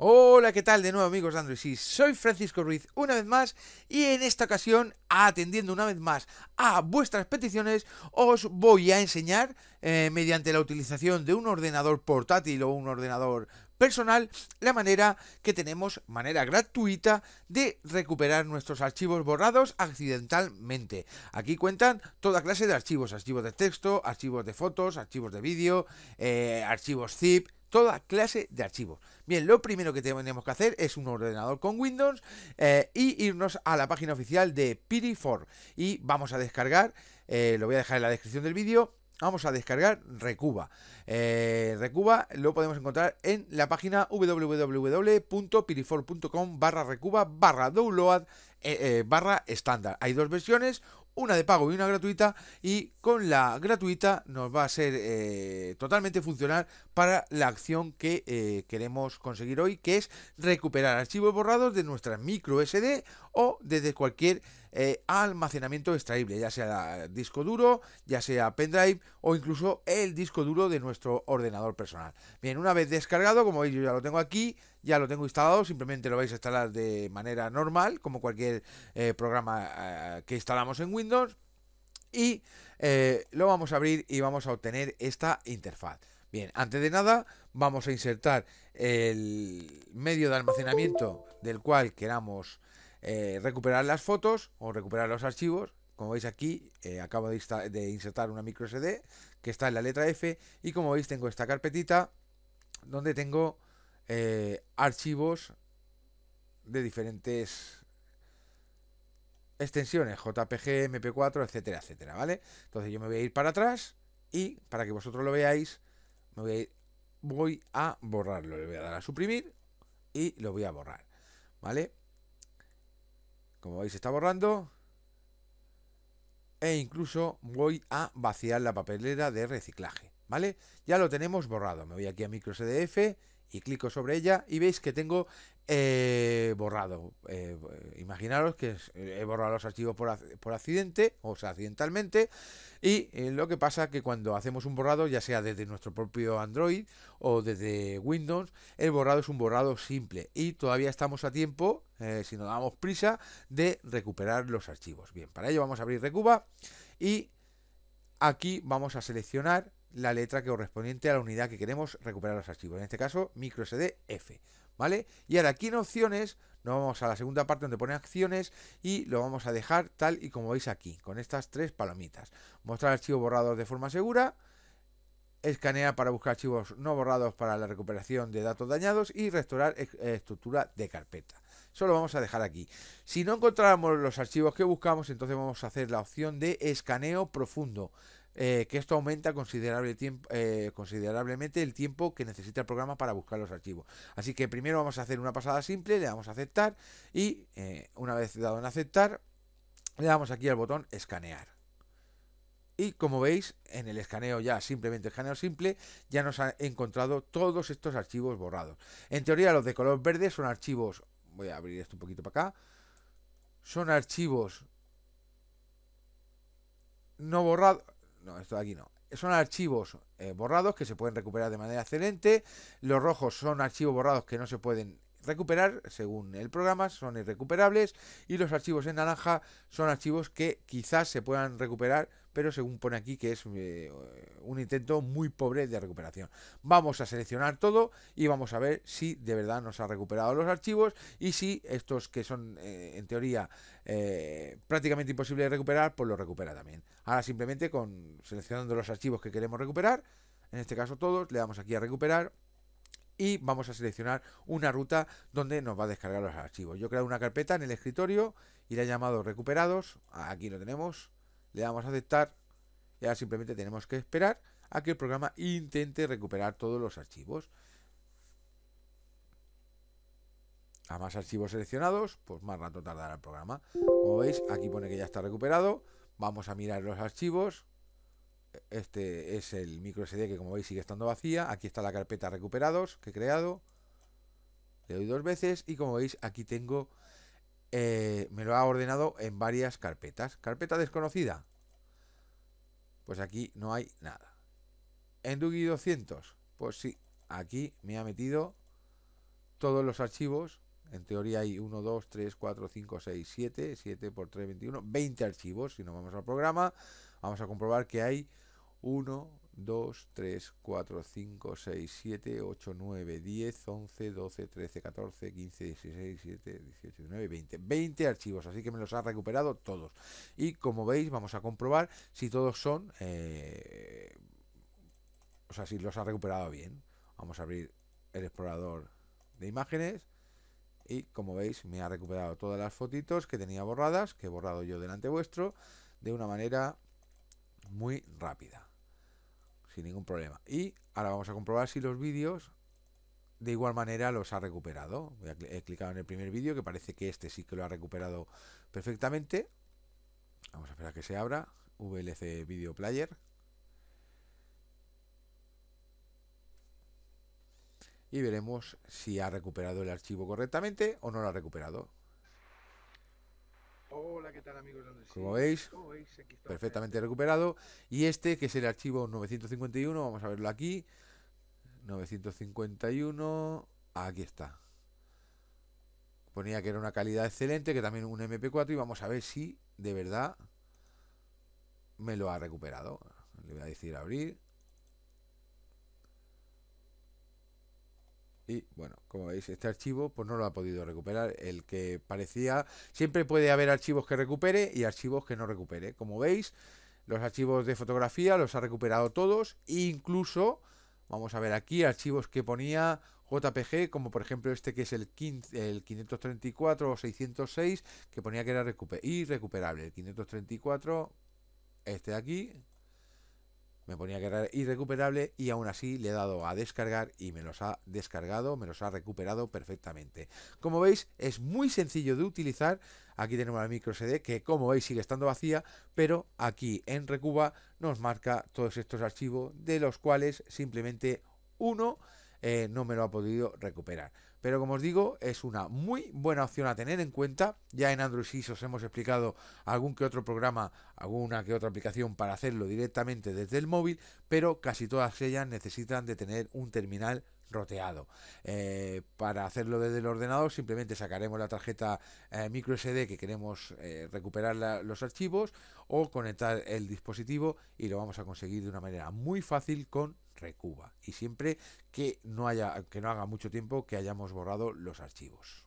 Hola, ¿qué tal? De nuevo amigos de Android. Sí, soy Francisco Ruiz una vez más y en esta ocasión, atendiendo una vez más a vuestras peticiones, os voy a enseñar, eh, mediante la utilización de un ordenador portátil o un ordenador personal, la manera que tenemos, manera gratuita, de recuperar nuestros archivos borrados accidentalmente. Aquí cuentan toda clase de archivos, archivos de texto, archivos de fotos, archivos de vídeo, eh, archivos zip, toda clase de archivos. Bien, lo primero que tenemos que hacer es un ordenador con Windows eh, y irnos a la página oficial de Piri4 y vamos a descargar, eh, lo voy a dejar en la descripción del vídeo, vamos a descargar Recuba. Eh, Recuba lo podemos encontrar en la página www.pirifor.com barra Recuba barra download barra estándar. Hay dos versiones, una de pago y una gratuita y con la gratuita nos va a ser eh, totalmente funcional para la acción que eh, queremos conseguir hoy que es recuperar archivos borrados de nuestra micro SD o desde cualquier eh, almacenamiento extraíble ya sea disco duro ya sea pendrive o incluso el disco duro de nuestro ordenador personal bien una vez descargado como veis yo ya lo tengo aquí ya lo tengo instalado simplemente lo vais a instalar de manera normal como cualquier programa que instalamos en Windows y eh, lo vamos a abrir y vamos a obtener esta interfaz. Bien, antes de nada vamos a insertar el medio de almacenamiento del cual queramos eh, recuperar las fotos o recuperar los archivos. Como veis aquí, eh, acabo de, de, insertar una micro SD que está en la letra F y como veis tengo esta carpetita donde tengo archivos de diferentes extensiones JPG, MP4, etcétera, etcétera, ¿vale? Entonces yo me voy a ir para atrás y para que vosotros lo veáis, me voy a, ir, voy a borrarlo. Le voy a dar a suprimir y lo voy a borrar, ¿vale? Como veis está borrando. E incluso voy a vaciar la papelera de reciclaje, ¿vale? Ya lo tenemos borrado. Me voy aquí a microSDF y clico sobre ella y veis que tengo eh, borrado. Eh, imaginaros que he borrado los archivos por, por accidente, o sea, accidentalmente, y eh, lo que pasa que cuando hacemos un borrado, ya sea desde nuestro propio Android o desde Windows, el borrado es un borrado simple y todavía estamos a tiempo, si nos damos prisa, de recuperar los archivos. Bien, para ello vamos a abrir Recuba y aquí vamos a seleccionar la letra correspondiente a la unidad que queremos recuperar los archivos. En este caso, microSD F. ¿Vale? Y ahora aquí en opciones nos vamos a la segunda parte donde pone acciones y lo vamos a dejar tal y como veis aquí, con estas tres palomitas. Mostrar archivos borrados de forma segura, escanear para buscar archivos no borrados para la recuperación de datos dañados y restaurar estructura de carpeta. Solo vamos a dejar aquí. Si no encontramos los archivos que buscamos, entonces vamos a hacer la opción de escaneo profundo. Eh, que esto aumenta considerable eh, considerablemente el tiempo que necesita el programa para buscar los archivos. Así que primero vamos a hacer una pasada simple, le damos a aceptar y eh, una vez dado en aceptar, le damos aquí al botón escanear. Y como veis, en el escaneo ya, simplemente escaneo simple, ya nos ha encontrado todos estos archivos borrados. En teoría los de color verde son archivos, voy a abrir esto un poquito para acá, son archivos no borrados, no, esto de aquí no. Son archivos eh, borrados que se pueden recuperar de manera excelente. Los rojos son archivos borrados que no se pueden recuperar según el programa, son irrecuperables. Y los archivos en naranja son archivos que quizás se puedan recuperar, pero según pone aquí que es eh, un intento muy pobre de recuperación. Vamos a seleccionar todo y vamos a ver si de verdad nos ha recuperado los archivos y si estos que son eh, en teoría eh, prácticamente imposibles de recuperar, pues lo recupera también. Ahora simplemente con seleccionando los archivos que queremos recuperar, en este caso todos, le damos aquí a recuperar y vamos a seleccionar una ruta donde nos va a descargar los archivos. Yo he creado una carpeta en el escritorio y la he llamado recuperados. Aquí lo tenemos. Le damos a aceptar y ahora simplemente tenemos que esperar a que el programa intente recuperar todos los archivos. A más archivos seleccionados, pues más rato tardará el programa. Como veis, aquí pone que ya está recuperado. Vamos a mirar los archivos. Este es el micro SD que como veis sigue estando vacía. Aquí está la carpeta recuperados que he creado. Le doy dos veces y como veis aquí tengo... Eh, me lo ha ordenado en varias carpetas. Carpeta desconocida. Pues aquí no hay nada. En Dugi 200. Pues sí, aquí me ha metido todos los archivos. En teoría hay 1, 2, 3, 4, 5, 6, 7. 7 por 3, 21. 20 archivos. Si nos vamos al programa, vamos a comprobar que hay 1, 2, 3, 4, 5, 6, 7, 8, 9, 10, 11, 12, 13, 14, 15, 16, 17, 18, 19, 20. 20 archivos, así que me los ha recuperado todos. Y como veis, vamos a comprobar si todos son... Eh, o sea, si los ha recuperado bien. Vamos a abrir el explorador de imágenes. Y como veis, me ha recuperado todas las fotitos que tenía borradas, que he borrado yo delante vuestro, de una manera muy rápida sin ningún problema. Y ahora vamos a comprobar si los vídeos de igual manera los ha recuperado. he clicado en el primer vídeo que parece que este sí que lo ha recuperado perfectamente. Vamos a esperar a que se abra. VLC Video Player. Y veremos si ha recuperado el archivo correctamente o no lo ha recuperado. Hola, ¿qué tal amigos? Como veis, perfectamente recuperado. Y este, que es el archivo 951, vamos a verlo aquí. 951, aquí está. Ponía que era una calidad excelente, que también un MP4 y vamos a ver si de verdad me lo ha recuperado. Le voy a decir abrir. Y bueno, como veis, este archivo pues no lo ha podido recuperar. El que parecía, siempre puede haber archivos que recupere y archivos que no recupere. Como veis, los archivos de fotografía los ha recuperado todos. incluso, vamos a ver aquí, archivos que ponía JPG, como por ejemplo este que es el, 15, el 534 o 606, que ponía que era irrecuperable. El 534, este de aquí, me ponía que era irrecuperable y aún así le he dado a descargar y me los ha descargado, me los ha recuperado perfectamente. Como veis es muy sencillo de utilizar, aquí tenemos la micro SD que como veis sigue estando vacía, pero aquí en Recuba nos marca todos estos archivos de los cuales simplemente uno eh, no me lo ha podido recuperar. Pero como os digo, es una muy buena opción a tener en cuenta. Ya en Android 6 os hemos explicado algún que otro programa, alguna que otra aplicación para hacerlo directamente desde el móvil, pero casi todas ellas necesitan de tener un terminal roteado. Eh, para hacerlo desde el ordenador simplemente sacaremos la tarjeta eh, micro SD que queremos recuperar los archivos o conectar el dispositivo y lo vamos a conseguir de una manera muy fácil con Recuba y siempre que no haya que no haga mucho tiempo que hayamos borrado los archivos.